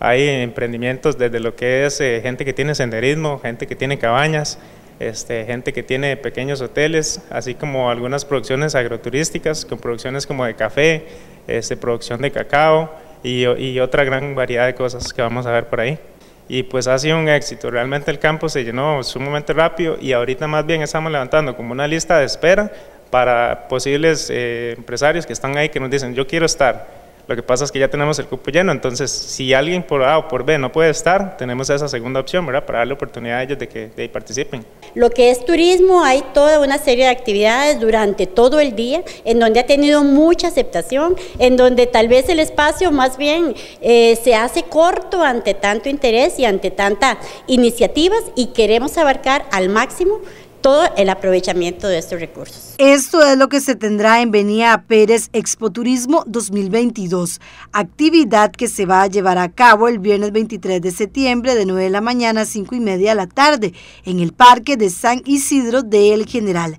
Hay emprendimientos desde lo que es eh, gente que tiene senderismo, gente que tiene cabañas, este, gente que tiene pequeños hoteles, así como algunas producciones agroturísticas, con producciones como de café, este, producción de cacao y, y otra gran variedad de cosas que vamos a ver por ahí y pues ha sido un éxito. Realmente el campo se llenó sumamente rápido y ahorita más bien estamos levantando como una lista de espera para posibles eh, empresarios que están ahí que nos dicen yo quiero estar lo que pasa es que ya tenemos el cupo lleno, entonces si alguien por A o por B no puede estar, tenemos esa segunda opción, ¿verdad? Para darle oportunidad a ellos de que de participen. Lo que es turismo, hay toda una serie de actividades durante todo el día, en donde ha tenido mucha aceptación, en donde tal vez el espacio más bien eh, se hace corto ante tanto interés y ante tantas iniciativas y queremos abarcar al máximo todo el aprovechamiento de estos recursos. Esto es lo que se tendrá en Benía Pérez Expo Turismo 2022, actividad que se va a llevar a cabo el viernes 23 de septiembre de 9 de la mañana a 5 y media de la tarde en el Parque de San Isidro de El General.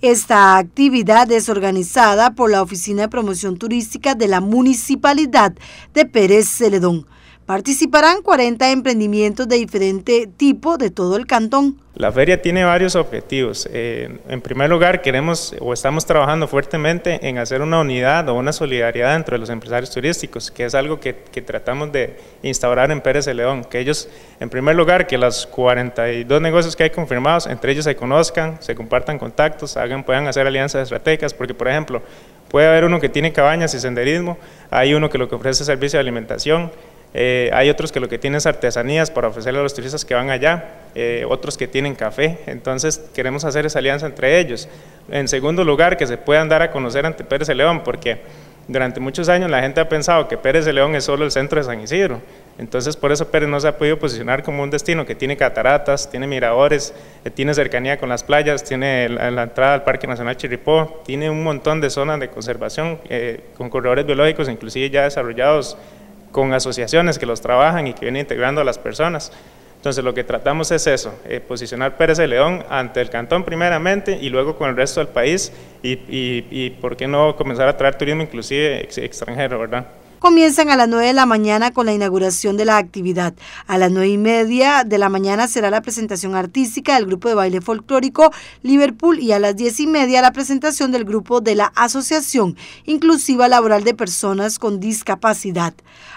Esta actividad es organizada por la Oficina de Promoción Turística de la Municipalidad de Pérez Celedón. Participarán 40 emprendimientos de diferente tipo de todo el cantón. La feria tiene varios objetivos. Eh, en primer lugar, queremos o estamos trabajando fuertemente en hacer una unidad o una solidaridad entre los empresarios turísticos, que es algo que, tratamos de instaurar en Pérez de León, que ellos, en primer lugar, que los 42 negocios que hay confirmados, entre ellos se conozcan, se compartan contactos, hagan, puedan hacer alianzas estratégicas, porque por ejemplo, puede haber uno que tiene cabañas y senderismo, hay uno que lo que ofrece servicio de alimentación, eh, hay otros que lo que tienen es artesanías para ofrecerle a los turistas que van allá, eh, otros que tienen café, entonces queremos hacer esa alianza entre ellos. En segundo lugar, que se puedan dar a conocer ante Pérez de León, porque durante muchos años la gente ha pensado que Pérez de León es solo el centro de San Isidro, entonces por eso Pérez no se ha podido posicionar como un destino que tiene cataratas, tiene miradores, eh, tiene cercanía con las playas, tiene la, entrada al Parque Nacional Chiripó, tiene un montón de zonas de conservación con corredores biológicos, inclusive ya desarrollados con asociaciones que los trabajan y que vienen integrando a las personas. Entonces lo que tratamos es eso, eh, posicionar Pérez de León ante el cantón primeramente y luego con el resto del país y, y, y por qué no comenzar a traer turismo inclusive extranjero, ¿verdad? Comienzan a las 9 de la mañana con la inauguración de la actividad. A las 9 y media de la mañana será la presentación artística del grupo de baile folclórico Liverpool y a las 10 y media la presentación del grupo de la Asociación Inclusiva Laboral de Personas con Discapacidad.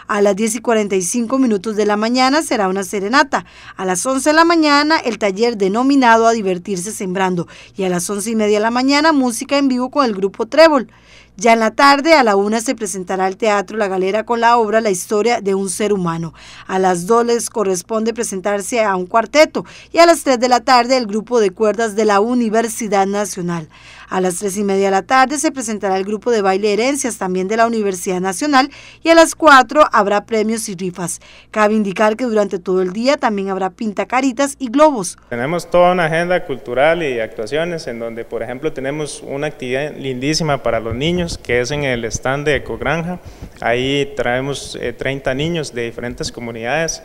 A las 10 y 45 minutos de la mañana será una serenata. A las 11 de la mañana el taller denominado A Divertirse Sembrando. Y a las 11 y media de la mañana música en vivo con el grupo Trébol. Ya en la tarde, a la una, se presentará el Teatro La Galera con la obra La historia de un ser humano. A las dos les corresponde presentarse a un cuarteto y a las tres de la tarde el grupo de cuerdas de la Universidad Nacional. A las tres y media de la tarde se presentará el grupo de baile Herencias también de la Universidad Nacional y a las cuatro habrá premios y rifas. Cabe indicar que durante todo el día también habrá pintacaritas y globos. Tenemos toda una agenda cultural y actuaciones en donde, por ejemplo, tenemos una actividad lindísima para los niños que es en el stand de Ecogranja. Ahí traemos 30 eh, niños de diferentes comunidades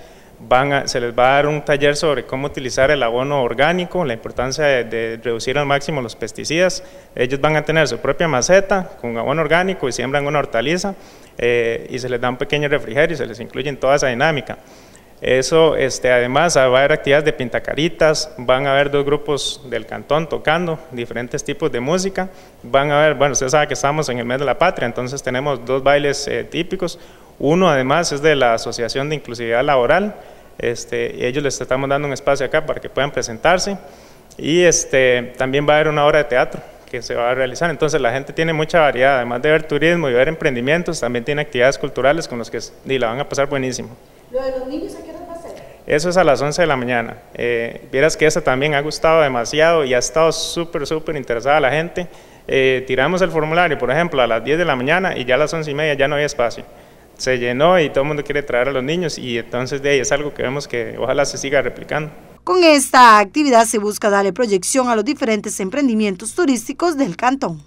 se les va a dar un taller sobre cómo utilizar el abono orgánico, la importancia de, reducir al máximo los pesticidas. Ellos van a tener su propia maceta con abono orgánico y siembran una hortaliza eh, y se les da un pequeño refrigerio y se les incluye en toda esa dinámica. Eso, este, además, va a haber actividades de pintacaritas, van a haber dos grupos del cantón tocando diferentes tipos de música, van a haber, bueno, usted sabe que estamos en el mes de la patria, entonces tenemos dos bailes eh, típicos, uno además es de la Asociación de Inclusividad Laboral, este, y ellos les estamos dando un espacio acá para que puedan presentarse. Y este, también va a haber una obra de teatro que se va a realizar. Entonces la gente tiene mucha variedad, además de ver turismo y ver emprendimientos, también tiene actividades culturales con los que y la van a pasar buenísimo. ¿Lo de los niños a qué hora va a ser? Eso es a las 11 de la mañana. Eh, vieras que eso también ha gustado demasiado y ha estado súper, súper interesada la gente. Eh, tiramos el formulario, por ejemplo, a las 10 de la mañana y ya a las 11 y media ya no había espacio se llenó y todo el mundo quiere traer a los niños y entonces de ahí es algo que vemos que ojalá se siga replicando. Con esta actividad se busca darle proyección a los diferentes emprendimientos turísticos del cantón.